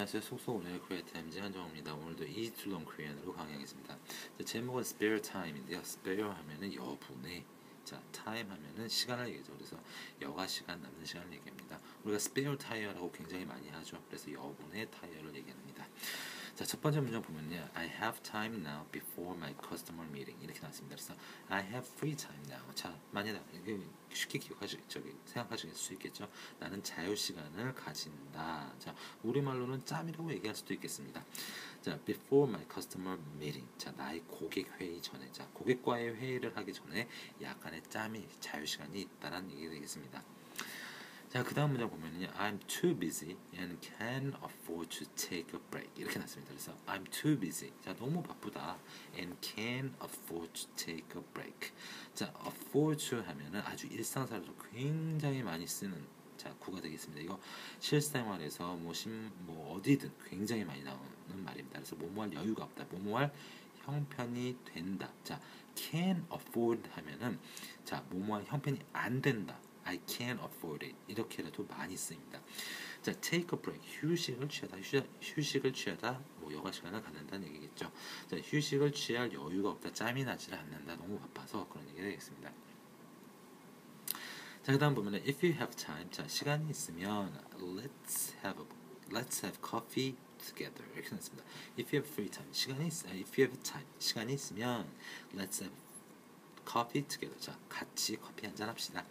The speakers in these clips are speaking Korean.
안녕하세요. 쏙쏙 오늘 코리아 타임즈 한정호입니다. 오늘도 Easy to Learn Korean으로 강의하겠습니다. 자, 제목은 Spare Time인데요. Spare 하면은 여분의 자, time 하면은 시간을 얘기하죠. 그래서 여가 시간, 남는 시간을 얘기합니다. 우리가 spare tire라고 굉장히 많이 하죠. 그래서 여분의 타이어를 얘기합니다. 자, 첫 번째 문장 보면요. I have time now before my customer meeting. 이렇게 나왔습니다. 그래서 I have free time now. 자, 만약에 이게 쉽게 기억하시, 저기 생각하실 수 있겠죠. 나는 자유 시간을 가진다. 자, 우리말로는 짬이라고 얘기할 수도 있겠습니다. 자, before my customer meeting. 자, 나의 고객 회의 전에. 자, 고객과의 회의를 하기 전에 약간의 짬이 자유 시간이 있다라는 얘기가 되겠습니다. 자, 그 다음 문장 보면요. I'm too busy and can afford to take a break. 이렇게 났습니다. 그래서 I'm too busy. 자, 너무 바쁘다. and can afford to take a break. 자, afford to 하면은 아주 일상생활에서 굉장히 많이 쓰는 자, 구가 되겠습니다. 이거 실생활에서 뭐, 심, 뭐 어디든 굉장히 많이 나오는 말입니다. 그래서 뭐뭐할 여유가 없다. 뭐뭐할 형편이 된다. 자, can afford 하면은 자, 뭐뭐할 형편이 안 된다. I can't afford it. 이렇게라도 많이 쓰입니다. 자, take a break. 휴식을 취하다. 휴, 휴식을 취하다. 뭐 여가 시간을 갖는다는 얘기겠죠. 자, 휴식을 취할 여유가 없다. 짬이 나지를 않는다. 너무 바빠서 그런 얘기가 되겠습니다. 자, 그다음 보면은 if you have time. 자, 시간이 있으면 let's have a, let's have coffee together. 이렇게 났습니다. If you have free time. 시간이 있어. If you have time. 시간이 있으면 let's have coffee together. 자, 같이 커피 한잔 합시다.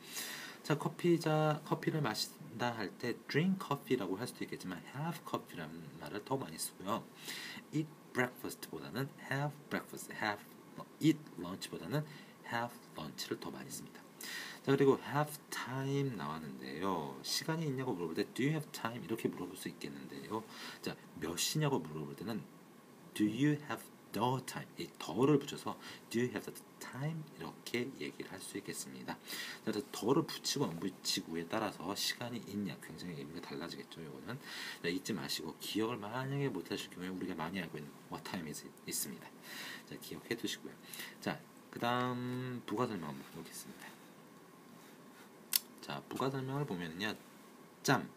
자, 커피자 커피를 마신다 할 때 drink coffee라고 할 수도 있겠지만 have coffee라는 말을 더 많이 쓰고요. eat breakfast보다는 have breakfast, have eat lunch보다는 have lunch를 더 많이 씁니다. 자 그리고 have time 나왔는데요. 시간이 있냐고 물어볼 때 do you have time 이렇게 물어볼 수 있겠는데요. 자 몇 시냐고 물어볼 때는 do you have the time 이 더를 붙여서 do you have the time 이렇게 얘기를 할 수 있겠습니다. 자, 더를 붙이고 안 붙이고에 따라서 시간이 있냐 굉장히 의미가 달라지겠죠. 이거는 자, 잊지 마시고 기억을 만약에 못하실 경우에 우리가 많이 알고 있는 what time is 있습니다. 자 기억해 두시고요. 자 그다음 부가 설명 한번 보겠습니다. 자, 부가 설명을 보면요. 짬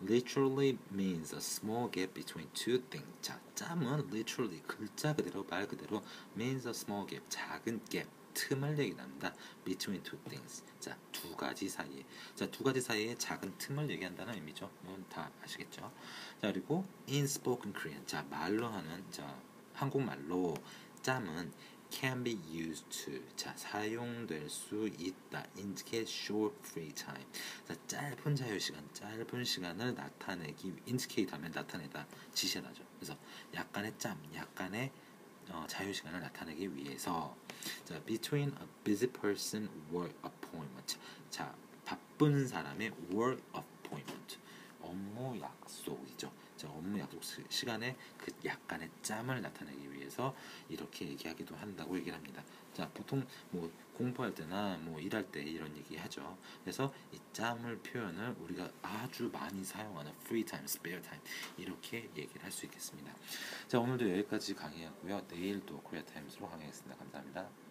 literally means a small gap between two things. 자, 짬은 literally 글자 그대로 말 그대로 means a small gap 작은 gap 틈을 얘기합니다. between two things. 자, 두 가지 사이에. 자, 두 가지 사이에 작은 틈을 얘기한다는 의미죠. 이건 다 아시겠죠? 자, 그리고 in spoken Korean. 자, 말로 하는 자, 한국말로 짬은 can be used to 자 사용될 수 있다 indicate short free time 자 짧은 자유 시간 짧은 시간을 나타내기 indicate 하면 나타내다 지시하죠 그래서 약간의 짬 약간의 어, 자유 시간을 나타내기 위해서 자 between a busy person work appointment 자 바쁜 사람의 work appointment 업무 약속이죠. 자, 업무 약속 시간에 그 약간의 짬을 나타내기 위해서 이렇게 얘기하기도 한다고 얘기를 합니다. 자, 보통 뭐 공부할 때나 뭐 일할 때 이런 얘기 하죠. 그래서 이 짬을 표현을 우리가 아주 많이 사용하는 free time, spare time 이렇게 얘기를 할 수 있겠습니다. 자, 오늘도 여기까지 강의하고요. 내일도 코리아 타임스로 강의하겠습니다. 감사합니다.